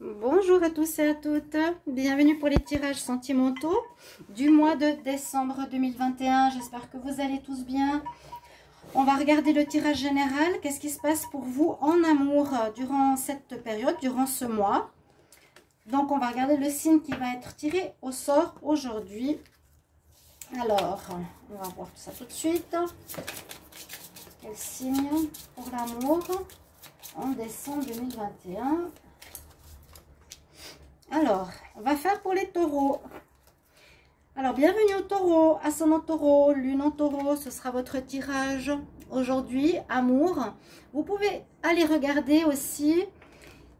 Bonjour à tous et à toutes, bienvenue pour les tirages sentimentaux du mois de décembre 2021. J'espère que vous allez tous bien. On va regarder le tirage général. Qu'est-ce qui se passe pour vous en amour durant cette période, durant ce mois? Donc, on va regarder le signe qui va être tiré au sort aujourd'hui. Alors, on va voir tout ça tout de suite. Quel signe pour l'amour en décembre 2021 alors, on va faire pour les taureaux. Alors, bienvenue au taureau, ascendant taureau, lune en taureau, ce sera votre tirage aujourd'hui, amour. Vous pouvez aller regarder aussi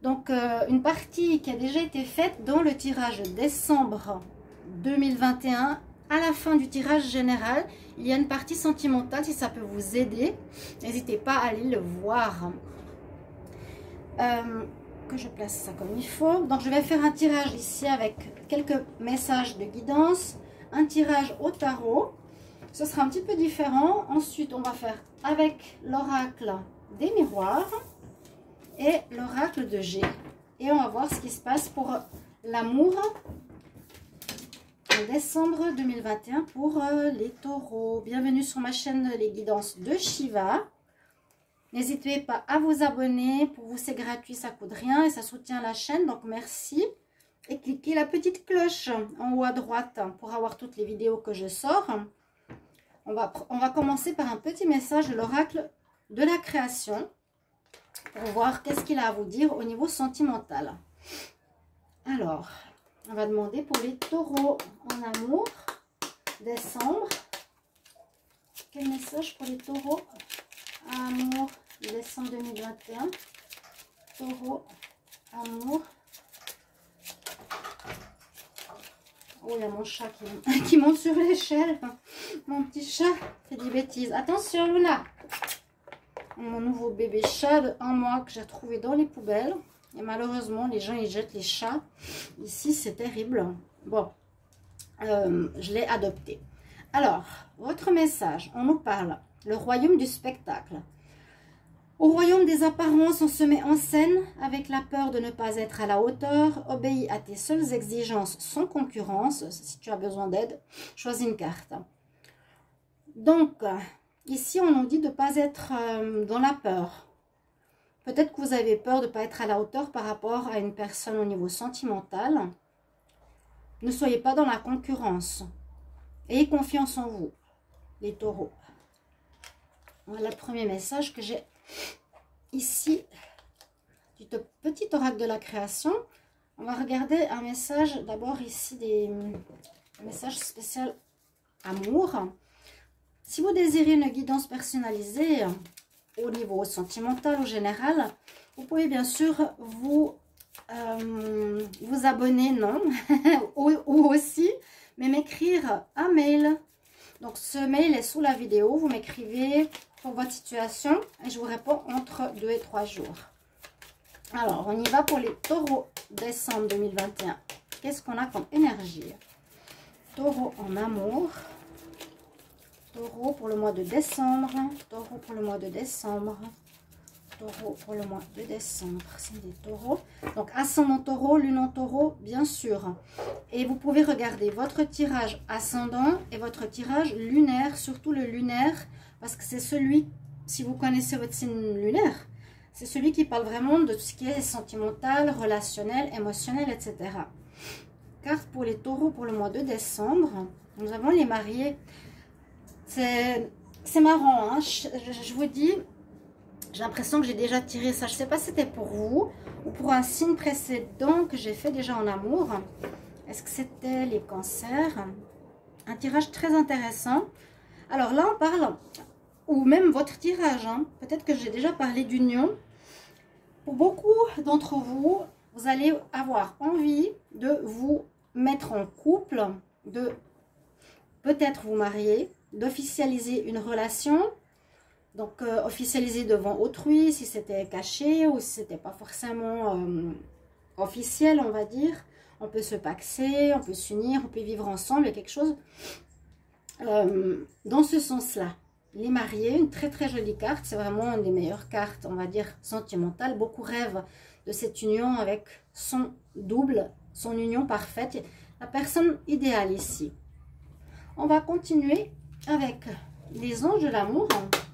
donc euh, une partie qui a déjà été faite dans le tirage décembre 2021. À la fin du tirage général, il y a une partie sentimentale si ça peut vous aider. N'hésitez pas à aller le voir. Euh, je place ça comme il faut. Donc, je vais faire un tirage ici avec quelques messages de guidance. Un tirage au tarot. Ce sera un petit peu différent. Ensuite, on va faire avec l'oracle des miroirs et l'oracle de G. Et on va voir ce qui se passe pour l'amour en décembre 2021 pour euh, les taureaux. Bienvenue sur ma chaîne Les Guidances de Shiva. N'hésitez pas à vous abonner. Pour vous, c'est gratuit, ça coûte rien et ça soutient la chaîne. Donc, merci. Et cliquez la petite cloche en haut à droite pour avoir toutes les vidéos que je sors. On va, commencer par un petit message de l'oracle de la création pour voir qu'est-ce qu'il a à vous dire au niveau sentimental. Alors, on va demander pour les taureaux en amour, décembre. Quel message pour les taureaux? Amour, décembre 2021. Taureau, amour. Oh, il y a mon chat qui, monte sur l'échelle. Mon petit chat fait des bêtises. Attention, Luna. Mon nouveau bébé chat en moi que j'ai trouvé dans les poubelles. Et malheureusement, les gens, ils jettent les chats. Ici, c'est terrible. Bon, euh, je l'ai adopté. Alors, votre message, on nous parle le royaume du spectacle. Au royaume des apparences, on se met en scène avec la peur de ne pas être à la hauteur, obéis à tes seules exigences sans concurrence. Si tu as besoin d'aide, choisis une carte. Donc, ici, on nous dit de ne pas être euh, dans la peur. Peut-être que vous avez peur de ne pas être à la hauteur par rapport à une personne au niveau sentimental. Ne soyez pas dans la concurrence. Ayez confiance en vous, les taureaux. Voilà le premier message que j'ai ici du petit oracle de la création. On va regarder un message d'abord ici des messages spéciaux amour. Si vous désirez une guidance personnalisée au niveau sentimental ou général, vous pouvez bien sûr vous, euh, vous abonner, non, ou aussi, mais m'écrire un mail. Donc ce mail est sous la vidéo, vous m'écrivez pour votre situation et je vous réponds entre 2 et 3 jours. Alors, on y va pour les taureaux décembre 2021. Qu'est-ce qu'on a comme énergie? Taureau en amour. Taureau pour le mois de décembre. Taureau pour le mois de décembre. Taureau pour le mois de décembre. C'est des taureaux. Donc, ascendant taureau, lune en taureau, bien sûr. Et vous pouvez regarder votre tirage ascendant et votre tirage lunaire, surtout le lunaire parce que c'est celui, si vous connaissez votre signe lunaire, c'est celui qui parle vraiment de tout ce qui est sentimental, relationnel, émotionnel, etc. Carte pour les taureaux pour le mois de décembre. Nous avons les mariés. C'est marrant, hein. je, vous dis, j'ai l'impression que j'ai déjà tiré ça. Je ne sais pas si c'était pour vous ou pour un signe précédent que j'ai fait déjà en amour. Est-ce que c'était les cancers? Un tirage très intéressant. Alors là, on parle ou même votre tirage. Hein. Peut-être que j'ai déjà parlé d'union. Pour beaucoup d'entre vous, vous allez avoir envie de vous mettre en couple, de peut-être vous marier, d'officialiser une relation. Donc, euh, officialiser devant autrui, si c'était caché ou si c'était pas forcément euh, officiel, on va dire. On peut se paxer, on peut s'unir, on peut vivre ensemble, il y a quelque chose euh, dans ce sens-là. Les mariés, une très très jolie carte. C'est vraiment une des meilleures cartes, on va dire, sentimentales. Beaucoup rêvent de cette union avec son double, son union parfaite, la personne idéale ici. On va continuer avec les anges de l'amour.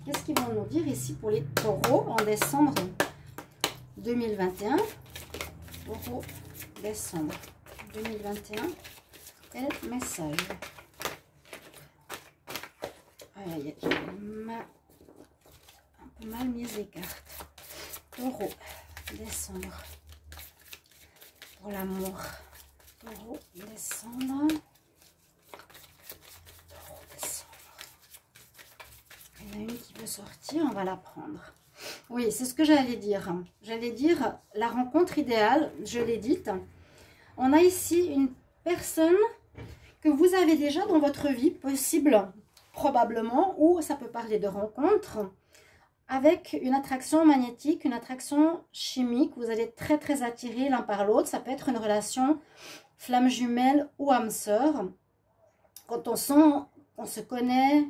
Qu'est-ce qu'ils vont nous dire ici pour les taureaux en décembre 2021 Taureau, décembre 2021. Quel message? Aïe, j'ai un peu mal mis les cartes. Taureau, décembre. Pour l'amour. Taureau, décembre. Taureau, décembre. Il y en a une qui veut sortir, on va la prendre. Oui, c'est ce que j'allais dire. J'allais dire la rencontre idéale, je l'ai dite. On a ici une personne que vous avez déjà dans votre vie, possible probablement, ou ça peut parler de rencontres, avec une attraction magnétique, une attraction chimique. Vous allez être très très attirés l'un par l'autre. Ça peut être une relation flamme jumelle ou âme sœur. Quand on sent, on se connaît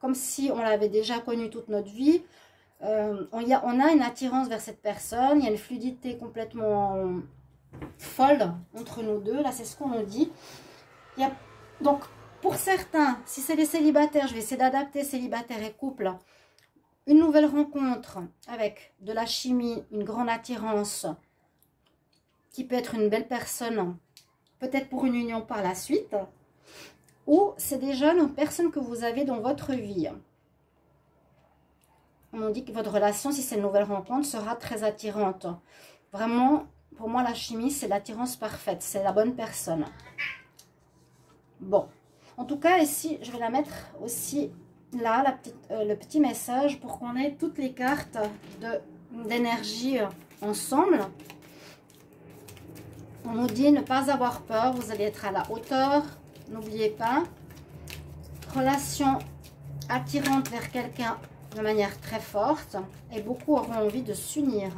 comme si on l'avait déjà connu toute notre vie. Euh, on, y a, on a une attirance vers cette personne. Il y a une fluidité complètement folle entre nous deux. Là, c'est ce qu'on nous dit. Il y a, donc, pour certains, si c'est les célibataires, je vais essayer d'adapter célibataires et couples. Une nouvelle rencontre avec de la chimie, une grande attirance, qui peut être une belle personne, peut-être pour une union par la suite. Ou c'est déjà une personne que vous avez dans votre vie. On dit que votre relation, si c'est une nouvelle rencontre, sera très attirante. Vraiment, pour moi, la chimie, c'est l'attirance parfaite. C'est la bonne personne. Bon. En tout cas, ici, je vais la mettre aussi là, euh, le petit message pour qu'on ait toutes les cartes d'énergie ensemble. On nous dit ne pas avoir peur, vous allez être à la hauteur. N'oubliez pas. Relation attirante vers quelqu'un de manière très forte. Et beaucoup auront envie de s'unir.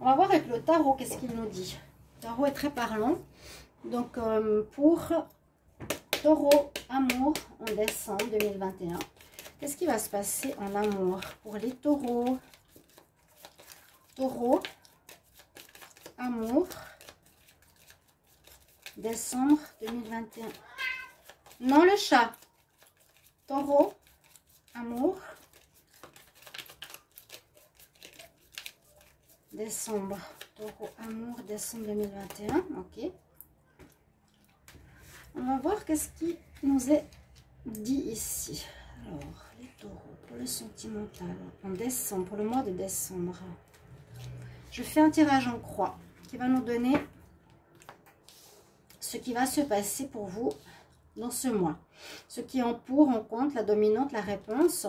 On va voir avec le tarot qu'est-ce qu'il nous dit. Le tarot est très parlant. Donc, euh, pour Taureau, amour en décembre 2021. Qu'est-ce qui va se passer en amour pour les taureaux? Taureau, amour, décembre 2021. Non, le chat. Taureau, amour, décembre. Taureau, amour, décembre 2021. Ok. On va voir qu'est-ce qui nous est dit ici. Alors, les taureaux, pour le sentimental, en décembre, pour le mois de décembre. Je fais un tirage en croix qui va nous donner ce qui va se passer pour vous dans ce mois. Ce qui en pour, en compte, la dominante, la réponse.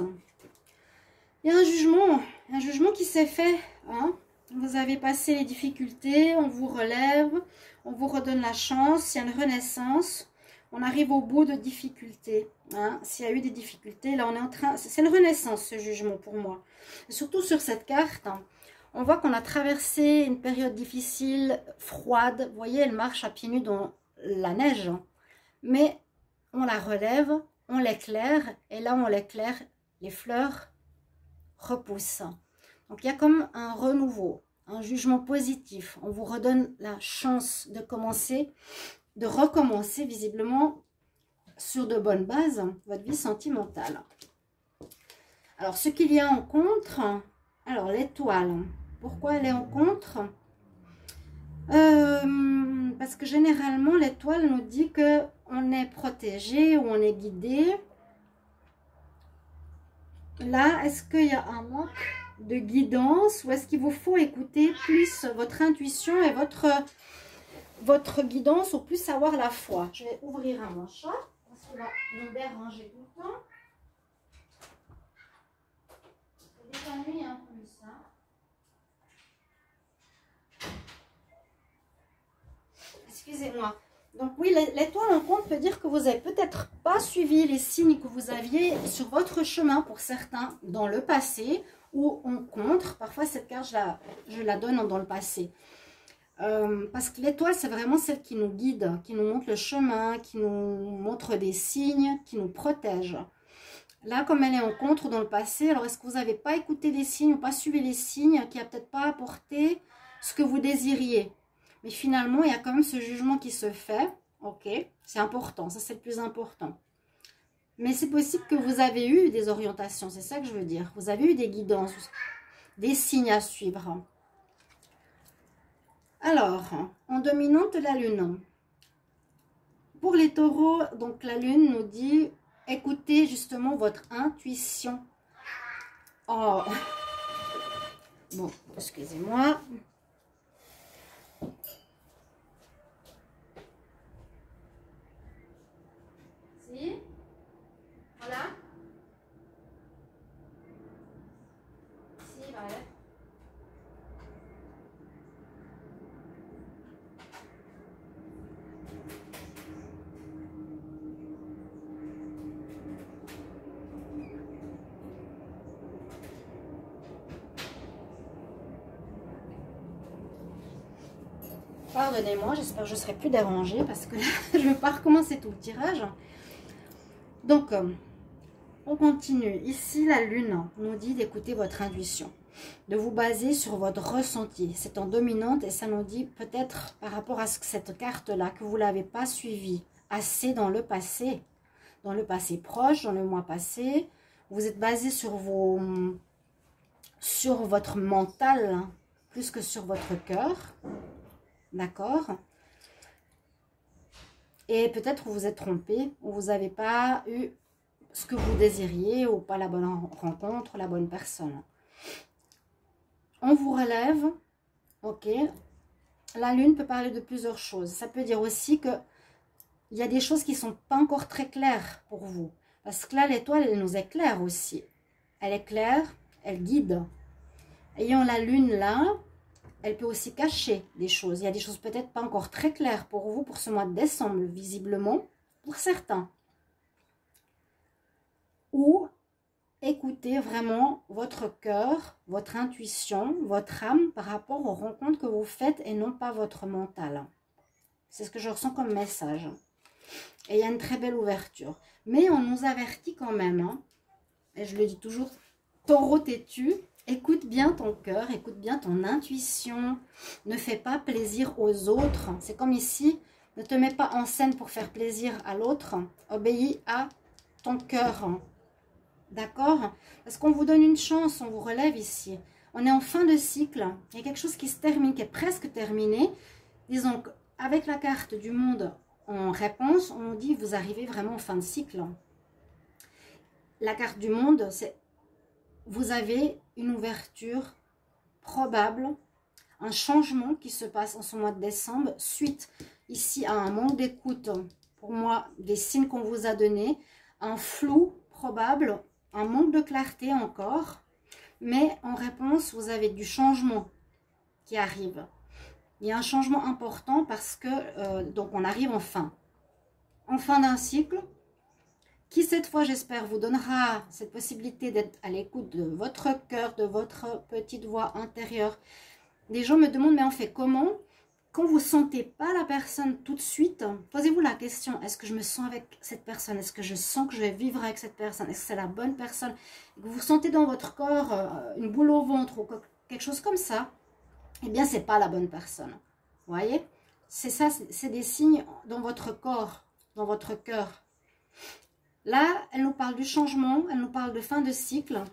Il y a un jugement, un jugement qui s'est fait. Hein. Vous avez passé les difficultés, on vous relève, on vous redonne la chance, il y a une renaissance on arrive au bout de difficultés. Hein. S'il y a eu des difficultés, là on est en train... C'est une renaissance ce jugement pour moi. surtout sur cette carte, hein, on voit qu'on a traversé une période difficile, froide. Vous voyez, elle marche à pieds nus dans la neige. Hein. Mais on la relève, on l'éclaire. Et là on l'éclaire, les fleurs repoussent. Donc il y a comme un renouveau, un jugement positif. On vous redonne la chance de commencer de recommencer visiblement sur de bonnes bases votre vie sentimentale. Alors, ce qu'il y a en contre, alors l'étoile, pourquoi elle est en contre? Euh, Parce que généralement, l'étoile nous dit que on est protégé ou on est guidé. Là, est-ce qu'il y a un manque de guidance ou est-ce qu'il vous faut écouter plus votre intuition et votre votre guidance, au plus savoir la foi. Je vais ouvrir un manche parce que là, mon déranger tout le temps. Un peu ça. Excusez-moi. Donc oui, l'étoile en compte peut dire que vous n'avez peut-être pas suivi les signes que vous aviez sur votre chemin pour certains dans le passé ou en contre. Parfois, cette carte, je la, je la donne dans le passé. Euh, parce que l'étoile, c'est vraiment celle qui nous guide, qui nous montre le chemin, qui nous montre des signes, qui nous protège. Là, comme elle est en contre dans le passé, alors est-ce que vous n'avez pas écouté les signes ou pas suivi les signes, qui a peut-être pas apporté ce que vous désiriez? Mais finalement, il y a quand même ce jugement qui se fait. Ok, c'est important, ça c'est le plus important. Mais c'est possible que vous avez eu des orientations, c'est ça que je veux dire. Vous avez eu des guidances, des signes à suivre. Alors, en dominante la lune. Pour les taureaux, donc la lune nous dit, écoutez justement votre intuition. Oh. Bon, excusez-moi. Pardonnez-moi, j'espère que je ne serai plus dérangée parce que je ne veux pas recommencer tout le tirage. Donc, euh, on continue. Ici, la lune nous dit d'écouter votre intuition, de vous baser sur votre ressenti. C'est en dominante et ça nous dit peut-être par rapport à cette carte-là que vous ne l'avez pas suivie assez dans le passé, dans le passé proche, dans le mois passé. Vous êtes basé sur, vos, sur votre mental hein, plus que sur votre cœur. D'accord Et peut-être vous vous êtes trompé, ou vous n'avez pas eu ce que vous désiriez, ou pas la bonne rencontre, la bonne personne. On vous relève, ok La lune peut parler de plusieurs choses. Ça peut dire aussi que il y a des choses qui ne sont pas encore très claires pour vous. Parce que là, l'étoile, elle nous éclaire aussi. Elle est claire, elle guide. Ayant la lune là, elle peut aussi cacher des choses. Il y a des choses peut-être pas encore très claires pour vous pour ce mois de décembre, visiblement, pour certains. Ou écoutez vraiment votre cœur, votre intuition, votre âme par rapport aux rencontres que vous faites et non pas votre mental. C'est ce que je ressens comme message. Et il y a une très belle ouverture. Mais on nous avertit quand même, hein. et je le dis toujours, taureau têtu, Écoute bien ton cœur, écoute bien ton intuition. Ne fais pas plaisir aux autres. C'est comme ici, ne te mets pas en scène pour faire plaisir à l'autre. Obéis à ton cœur. D'accord? Parce qu'on vous donne une chance, on vous relève ici. On est en fin de cycle. Il y a quelque chose qui se termine, qui est presque terminé. Disons qu'avec la carte du monde en réponse, on dit vous arrivez vraiment en fin de cycle. La carte du monde, c'est vous avez une ouverture probable, un changement qui se passe en ce mois de décembre suite ici à un manque d'écoute, pour moi, des signes qu'on vous a donnés, un flou probable, un manque de clarté encore, mais en réponse, vous avez du changement qui arrive. Il y a un changement important parce que, euh, donc on arrive en fin. En fin d'un cycle, qui cette fois, j'espère, vous donnera cette possibilité d'être à l'écoute de votre cœur, de votre petite voix intérieure. Des gens me demandent, mais on fait comment Quand vous ne sentez pas la personne tout de suite, posez-vous la question, est-ce que je me sens avec cette personne? Est-ce que je sens que je vais vivre avec cette personne? Est-ce que c'est la bonne personne? Vous sentez dans votre corps euh, une boule au ventre ou quelque chose comme ça, eh bien, ce n'est pas la bonne personne. Vous voyez? C'est ça, c'est des signes dans votre corps, dans votre cœur. Là, elle nous parle du changement, elle nous parle de fin de cycle.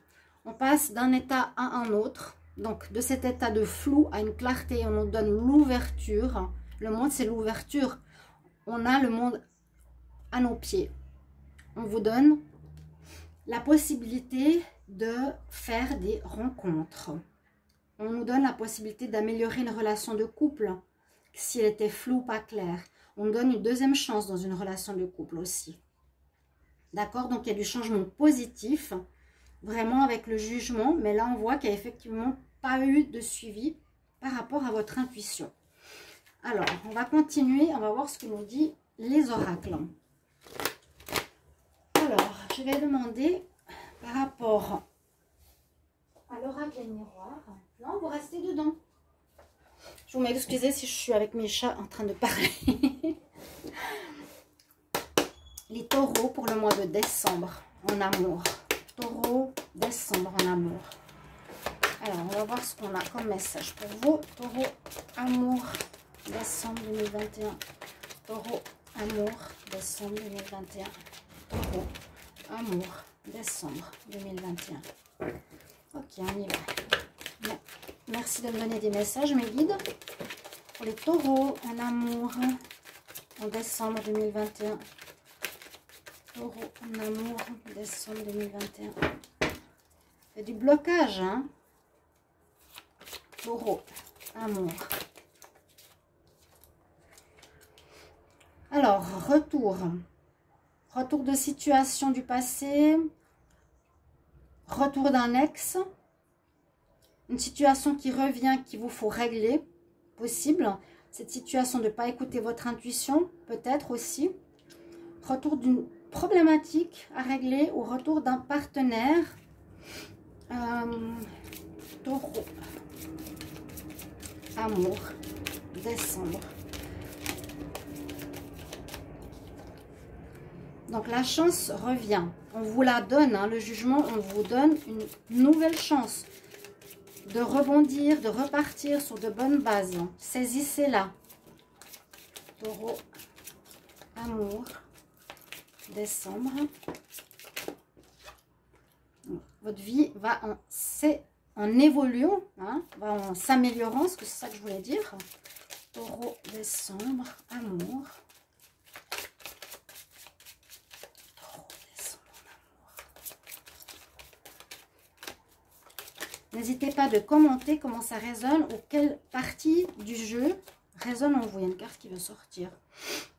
On passe d'un état à un autre. Donc, de cet état de flou à une clarté, on nous donne l'ouverture. Le monde, c'est l'ouverture. On a le monde à nos pieds. On vous donne la possibilité de faire des rencontres. On nous donne la possibilité d'améliorer une relation de couple si elle était floue, pas claire. On nous donne une deuxième chance dans une relation de couple aussi. D'accord Donc, il y a du changement positif, vraiment avec le jugement. Mais là, on voit qu'il n'y a effectivement pas eu de suivi par rapport à votre intuition. Alors, on va continuer. On va voir ce que nous dit les oracles. Alors, je vais demander par rapport à l'oracle et le miroir. Non, vous restez dedans. Je vous m'excusez si je suis avec mes chats en train de parler. les taureaux pour le mois de décembre en amour. Taureau, décembre en amour. Alors, on va voir ce qu'on a comme message pour vous. Taureau, amour, décembre 2021. Taureau, amour, décembre 2021. Taureau, amour, décembre 2021. Ok, on y va. Merci de me donner des messages, mes guides. Pour les taureaux, un amour en décembre 2021. Taureau, un amour, décembre 2021. C'est du blocage, hein Taureau, amour. Alors, retour. Retour de situation du passé. Retour d'un ex. Une situation qui revient, qu'il vous faut régler. Possible. Cette situation de ne pas écouter votre intuition, peut-être aussi. Retour d'une problématique à régler ou retour d'un partenaire. Euh, taureau amour, décembre. Donc la chance revient. On vous la donne, hein, le jugement, on vous donne une nouvelle chance de rebondir, de repartir sur de bonnes bases. Saisissez-la. Taureau, amour, décembre. Votre vie va en évoluant, hein, en s'améliorant, ce que c'est ça que je voulais dire. Taureau, décembre, amour. Taureau, décembre, amour. N'hésitez pas de commenter comment ça résonne ou quelle partie du jeu résonne en vous. Il y a une carte qui veut sortir.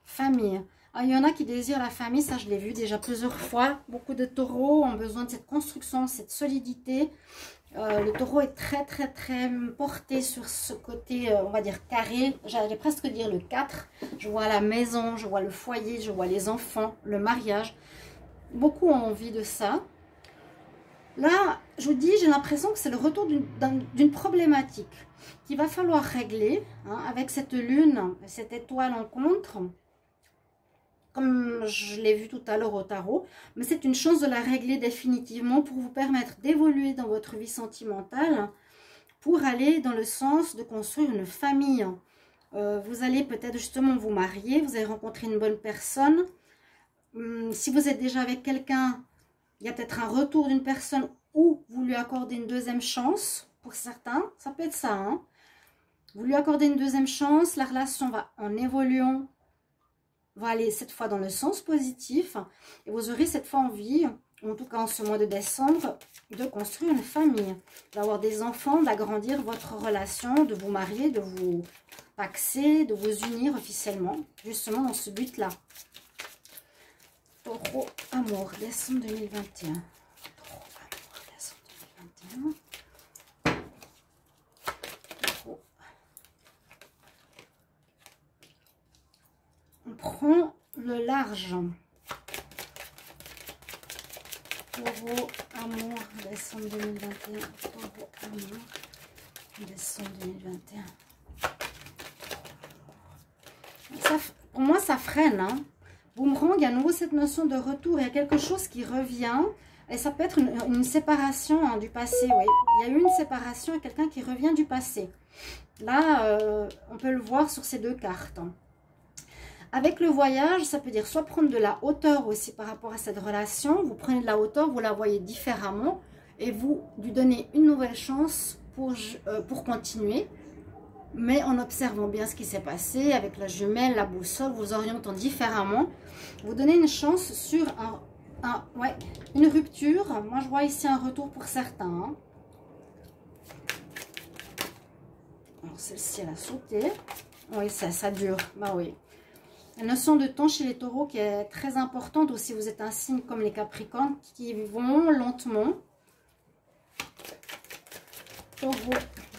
Famille. Ah, il y en a qui désirent la famille, ça je l'ai vu déjà plusieurs fois. Beaucoup de taureaux ont besoin de cette construction, cette solidité. Euh, le taureau est très très très porté sur ce côté, euh, on va dire carré, j'allais presque dire le 4. Je vois la maison, je vois le foyer, je vois les enfants, le mariage. Beaucoup ont envie de ça. Là, je vous dis, j'ai l'impression que c'est le retour d'une problématique qu'il va falloir régler hein, avec cette lune, cette étoile en contre comme je l'ai vu tout à l'heure au tarot. Mais c'est une chance de la régler définitivement pour vous permettre d'évoluer dans votre vie sentimentale, pour aller dans le sens de construire une famille. Euh, vous allez peut-être justement vous marier, vous allez rencontrer une bonne personne. Hum, si vous êtes déjà avec quelqu'un, il y a peut-être un retour d'une personne ou vous lui accordez une deuxième chance. Pour certains, ça peut être ça. Hein. Vous lui accordez une deuxième chance, la relation va en évoluant, va aller cette fois dans le sens positif et vous aurez cette fois envie, en tout cas en ce mois de décembre, de construire une famille, d'avoir des enfants, d'agrandir votre relation, de vous marier, de vous paxer, de vous unir officiellement, justement dans ce but-là. Taureau, amour, décembre 2021. Taureau, amour, décembre 2021. Prend le large. Amour, décembre 2021. Taureau, amour, décembre 2021. pour moi, ça freine. Hein. Boomerang, il y a à nouveau cette notion de retour. Il y a quelque chose qui revient. Et ça peut être une, séparation hein, du passé, oui. Il y a eu une séparation et quelqu'un qui revient du passé. Là, euh, on peut le voir sur ces deux cartes. Hein. Avec le voyage, ça peut dire soit prendre de la hauteur aussi par rapport à cette relation. Vous prenez de la hauteur, vous la voyez différemment et vous lui donnez une nouvelle chance pour, euh, pour continuer. Mais en observant bien ce qui s'est passé avec la jumelle, la boussole, vous orientant différemment. Vous donnez une chance sur un, ouais, une rupture. Moi, je vois ici un retour pour certains. Hein. Alors, celle-ci, elle a sauté. Oui, ça, ça dure. Bah oui. La notion de temps chez les taureaux qui est très importante aussi. Vous êtes un signe comme les capricornes qui vont lentement. Taureau,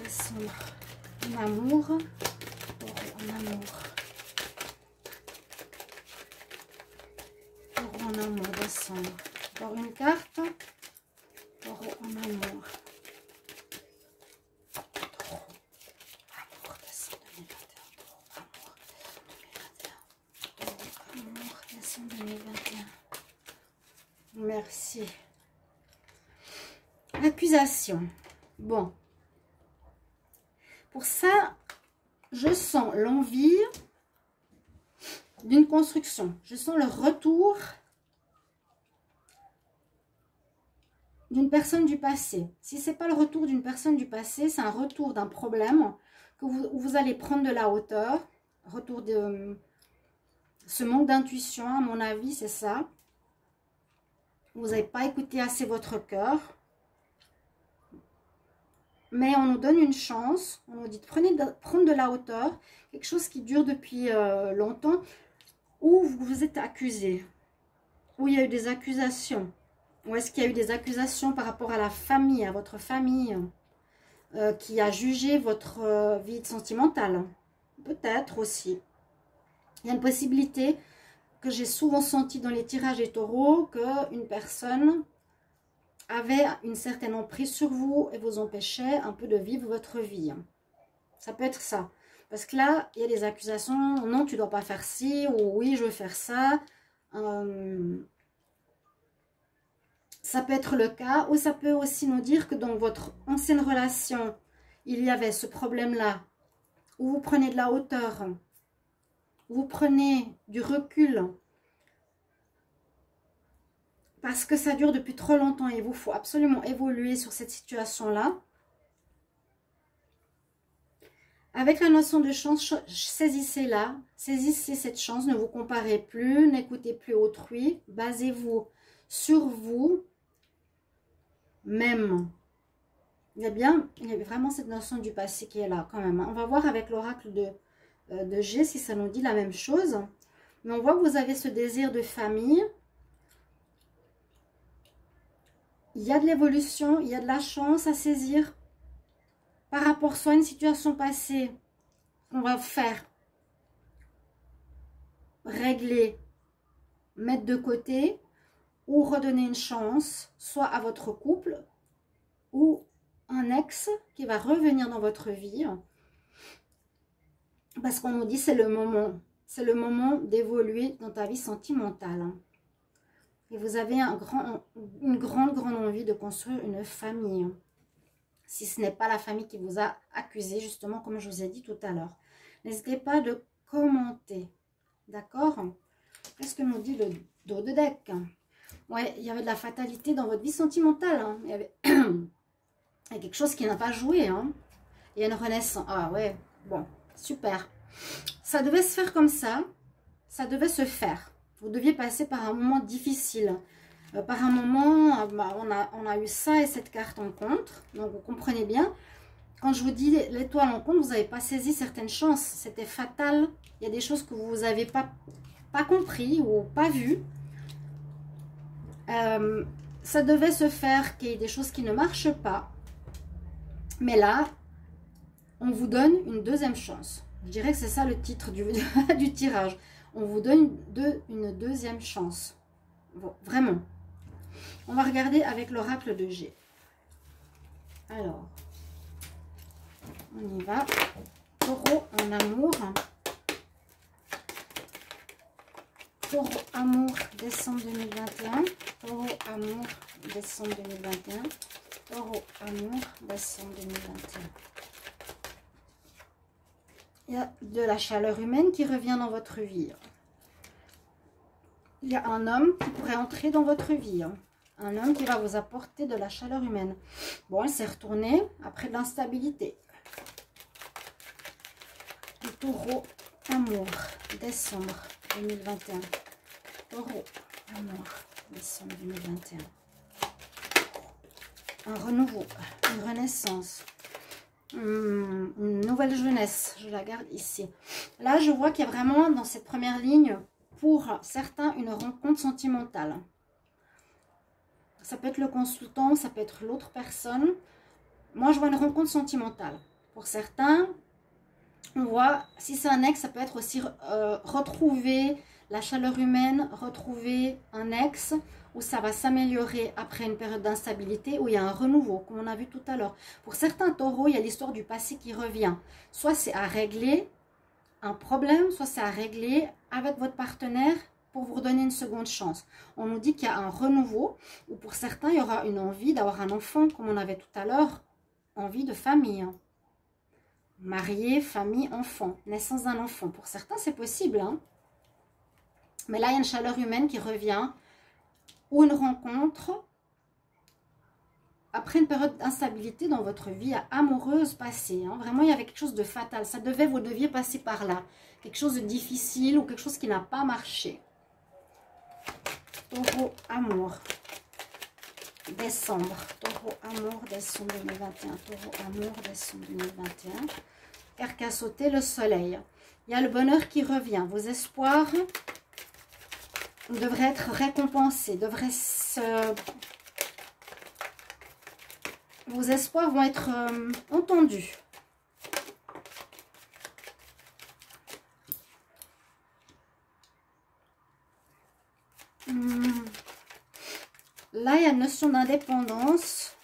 décembre, en amour. Taureau en amour. Taureau en amour, décembre. Encore une carte. Taureau en amour. Merci. Accusation. Bon, Pour ça, je sens l'envie d'une construction. Je sens le retour d'une personne du passé. Si ce n'est pas le retour d'une personne du passé, c'est un retour d'un problème que vous, vous, allez prendre de la hauteur. Retour de ce manque d'intuition, à mon avis, c'est ça. Vous n'avez pas écouté assez votre cœur. Mais on nous donne une chance. On nous dit de, prenez prendre de la hauteur. Quelque chose qui dure depuis euh, longtemps. Où vous vous êtes accusé. Où il y a eu des accusations. Ou est-ce qu'il y a eu des accusations par rapport à la famille, à votre famille, euh, qui a jugé votre euh, vie sentimentale? Peut-être aussi. Il y a une possibilité que j'ai souvent senti dans les tirages des taureaux qu'une personne avait une certaine emprise sur vous et vous empêchait un peu de vivre votre vie. Ça peut être ça. Parce que là, il y a des accusations, non, tu ne dois pas faire ci, ou oui, je veux faire ça. Euh, ça peut être le cas, ou ça peut aussi nous dire que dans votre ancienne relation, il y avait ce problème-là, où vous prenez de la hauteur, vous prenez du recul, parce que ça dure depuis trop longtemps et il vous faut absolument évoluer sur cette situation-là. Avec la notion de chance, saisissez-la, saisissez cette chance, ne vous comparez plus, n'écoutez plus autrui, basez-vous sur vous, même. Il y a bien, il y a vraiment cette notion du passé qui est là quand même. Hein. On va voir avec l'oracle de, de G si ça nous dit la même chose. Mais on voit que vous avez ce désir de famille, il y a de l'évolution, il y a de la chance à saisir par rapport soit à une situation passée qu'on va faire, régler, mettre de côté ou redonner une chance, soit à votre couple ou un ex qui va revenir dans votre vie. Parce qu'on nous dit c'est le moment, c'est le moment d'évoluer dans ta vie sentimentale. Et vous avez un grand, une grande, grande envie de construire une famille. Si ce n'est pas la famille qui vous a accusé, justement, comme je vous ai dit tout à l'heure. N'hésitez pas de commenter. D'accord? Qu'est-ce que nous dit le dos de deck Ouais, il y avait de la fatalité dans votre vie sentimentale. Hein. Il, y avait... quelque chose qui n'a pas joué. Hein. Il y a une renaissance. Ah ouais, bon, super. Ça devait se faire comme ça. Ça devait se faire vous deviez passer par un moment difficile. Euh, par un moment, euh, bah, on, a, on a eu ça et cette carte en contre. Donc, vous comprenez bien. Quand je vous dis l'étoile en contre, vous n'avez pas saisi certaines chances. C'était fatal. Il y a des choses que vous n'avez pas, pas compris ou pas vues. Euh, ça devait se faire qu'il y ait des choses qui ne marchent pas. Mais là, on vous donne une deuxième chance. Je dirais que c'est ça le titre du, tirage on vous donne une deuxième chance. vraiment. On va regarder avec l'oracle de G. Alors, on y va. Taureau en amour. Taureau amour décembre 2021. Taureau amour décembre 2021. Taureau amour décembre 2021. Il y a de la chaleur humaine qui revient dans votre vie. Il y a un homme qui pourrait entrer dans votre vie. Hein. Un homme qui va vous apporter de la chaleur humaine. Bon, il s'est retourné après de l'instabilité. Le taureau amour, décembre 2021. Taureau amour, décembre 2021. Un renouveau, une renaissance, Une nouvelle jeunesse, je la garde ici. Là, je vois qu'il y a vraiment dans cette première ligne, pour certains, une rencontre sentimentale. Ça peut être le consultant, ça peut être l'autre personne. Moi, je vois une rencontre sentimentale. Pour certains, on voit, si c'est un ex, ça peut être aussi euh, retrouver la chaleur humaine, retrouver un ex, où ça va s'améliorer après une période d'instabilité, où il y a un renouveau, comme on a vu tout à l'heure. Pour certains taureaux, il y a l'histoire du passé qui revient. Soit c'est à régler un problème, soit c'est à régler avec votre partenaire pour vous redonner une seconde chance. On nous dit qu'il y a un renouveau, ou pour certains, il y aura une envie d'avoir un enfant, comme on avait tout à l'heure, envie de famille. Marié, famille, enfant. Naissance d'un enfant. Pour certains, c'est possible. Hein. Mais là, il y a une chaleur humaine qui revient. Une rencontre. Après une période d'instabilité dans votre vie amoureuse passée. Hein. Vraiment, il y avait quelque chose de fatal. Ça devait, vous deviez passer par là. Quelque chose de difficile ou quelque chose qui n'a pas marché. Taureau, amour décembre. Taureau amour, décembre 2021. Taureau amour, décembre 2021. Carcasse sauté, le soleil. Il y a le bonheur qui revient. Vos espoirs devraient être récompensés, devraient se... Vos espoirs vont être euh, entendus. Hmm. Là, il y a une notion d'indépendance.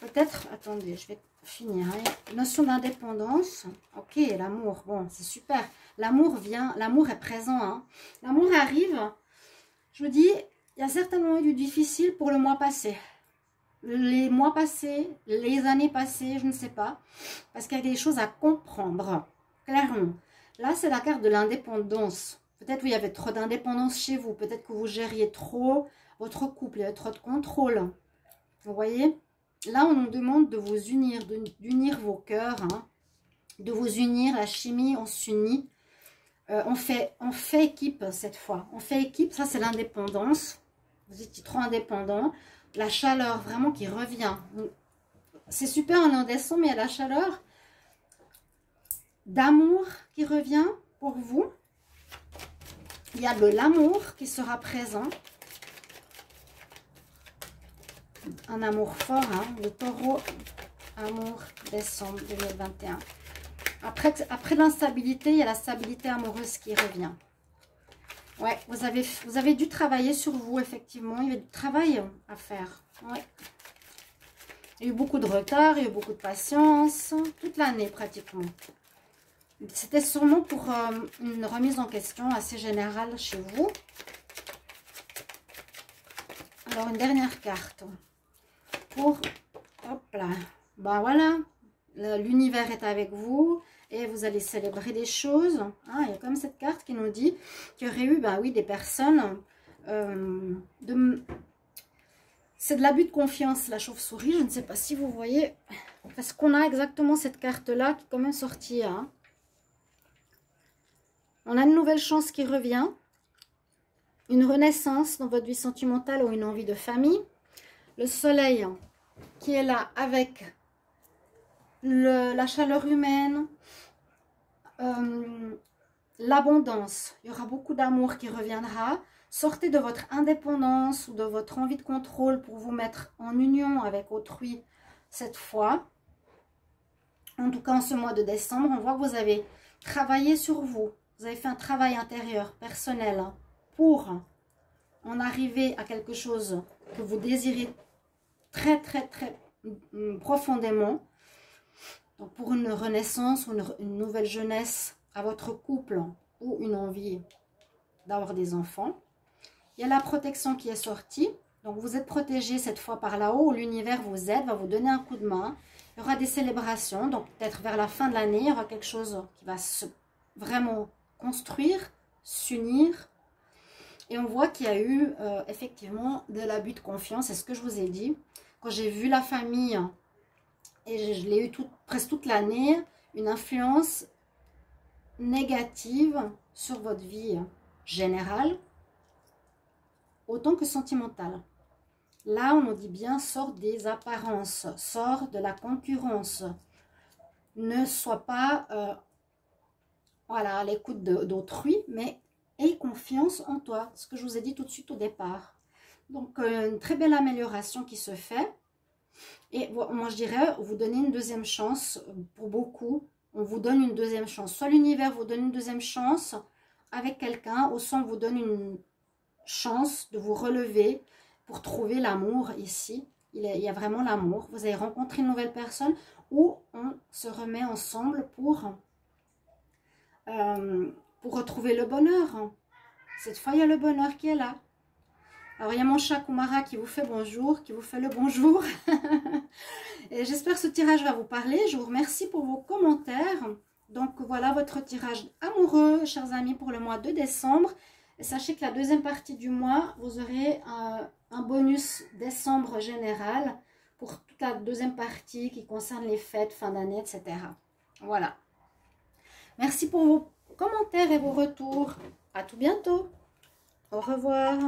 Peut-être, attendez, je vais finir. Hein. Notion d'indépendance. Ok, l'amour, bon, c'est super. L'amour vient, l'amour est présent. Hein. L'amour arrive. Je vous dis, il y a certainement eu du difficile pour le mois passé. Les mois passés, les années passées, je ne sais pas. Parce qu'il y a des choses à comprendre, clairement. Là, c'est la carte de l'indépendance. Peut-être qu'il y avait trop d'indépendance chez vous. Peut-être que vous gériez trop votre couple, il y a trop de contrôle. Vous voyez? Là, on nous demande de vous unir, d'unir vos cœurs, hein. de vous unir. La chimie, on s'unit. Euh, on, fait, on équipe cette fois. On fait équipe, ça c'est l'indépendance. Vous étiez trop indépendant. La chaleur vraiment qui revient. C'est super en décembre, mais il y a la chaleur d'amour qui revient pour vous. Il y a de l'amour qui sera présent un amour fort, hein, le taureau, amour, décembre 2021. Après, l'instabilité, il y a la stabilité amoureuse qui revient. Ouais, vous avez, vous avez dû travailler sur vous, effectivement. Il y a du travail à faire. Ouais. Il y a eu beaucoup de retard, il y a eu beaucoup de patience, toute l'année pratiquement. C'était sûrement pour euh, une remise en question assez générale chez vous. Alors, une dernière carte pour, hop là, ben voilà, l'univers est avec vous et vous allez célébrer des choses. Ah, il y a comme cette carte qui nous dit qu'il y aurait eu, ben oui, des personnes, euh, c'est de l'abus de confiance, la chauve-souris, je ne sais pas si vous voyez, parce qu'on a exactement cette carte-là qui est quand même sortie. Hein. On a une nouvelle chance qui revient, une renaissance dans votre vie sentimentale ou une envie de famille le soleil qui est là avec la chaleur humaine, euh, l'abondance. Il y aura beaucoup d'amour qui reviendra. Sortez de votre indépendance ou de votre envie de contrôle pour vous mettre en union avec autrui cette fois. En tout cas, en ce mois de décembre, on voit que vous avez travaillé sur vous. Vous avez fait un travail intérieur, personnel, pour en arriver à quelque chose que vous désirez très, très, très mm, profondément. Donc pour une renaissance ou une, nouvelle jeunesse à votre couple ou une envie d'avoir des enfants. Il y a la protection qui est sortie. Donc vous êtes protégé cette fois par là-haut. L'univers vous aide, va vous donner un coup de main. Il y aura des célébrations. Donc peut-être vers la fin de l'année, il y aura quelque chose qui va se vraiment construire, s'unir, et on voit qu'il y a eu euh, effectivement de l'abus de confiance, c'est ce que je vous ai dit. Quand j'ai vu la famille, et je, l'ai eu presque toute l'année, une influence négative sur votre vie générale, autant que sentimentale. Là, on nous dit bien, sort des apparences, sort de la concurrence. Ne sois pas euh, voilà, à l'écoute d'autrui, mais et confiance en toi. Ce que je vous ai dit tout de suite au départ. Donc, euh, une très belle amélioration qui se fait. Et moi, je dirais, vous donnez une deuxième chance pour beaucoup. On vous donne une deuxième chance. Soit l'univers vous donne une deuxième chance avec quelqu'un, ou soit on vous donne une chance de vous relever pour trouver l'amour ici. Il y a vraiment l'amour. Vous allez rencontrer une nouvelle personne ou on se remet ensemble pour euh, pour retrouver le bonheur. Cette fois, il y a le bonheur qui est là. Alors, il y a mon chat Kumara qui vous fait bonjour, qui vous fait le bonjour. J'espère que ce tirage va vous parler. Je vous remercie pour vos commentaires. Donc voilà votre tirage amoureux, chers amis, pour le mois de décembre. sachez que la deuxième partie du mois, vous aurez un, un bonus décembre général pour toute la deuxième partie qui concerne les fêtes, fin d'année, etc. Voilà. Merci pour vos commentaires et vos retours. À tout bientôt. Au revoir.